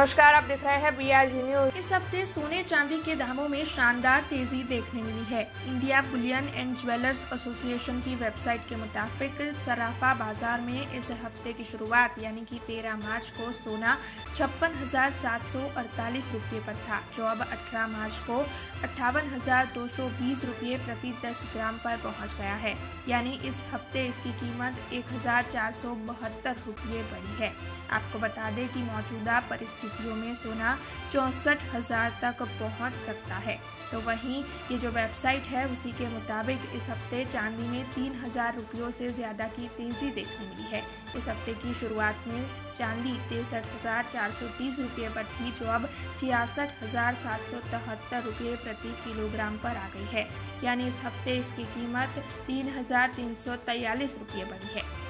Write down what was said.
नमस्कार, आप देख रहे हैं बी आर जी न्यूज़ इस हफ़्ते सोने चांदी के दामों में शानदार तेज़ी देखने मिली है। India bullion and jewellers association की वेबसाइट के मुताबिक, सराफा बाज़ार में इस हफ़्ते की शुरुआत, यानी कि 13 मार्च को सोना छप्पन हज़ार सात सौ अड़तालीस रूपए पर था, जो अब 18 मार्च को अट्ठावन हज़ार दो सौ बीस रूपए प्रति 10 ग्राम पर पहुँच गया है। यानी इस हफ़्ते इसकी कीमत एक हज़ार चार सौ बहत्तर बढ़ी है। आपको बता दें कि मौजूदा परिस्थितियों में सोना चौंसठ हज़ार तक पहुँच सकता है। तो वहीं ये जो वेबसाइट है, उसी के मुताबिक इस हफ़्ते चांदी में तीन हज़ार रुपयों से ज़्यादा की तेज़ी देखने मिली है। इस हफ़्ते की शुरुआत में चांदी तिरसठ हज़ार चार सौ तीस रुपये पर थी, जो अब छियासठ हज़ार सात सौ तिहत्तर रुपये प्रति किलोग्राम पर आ गई है। यानी इस हफ़्ते इसकी कीमत तीन हज़ार तीन सौ तैयलीस रुपये बढ़ी है।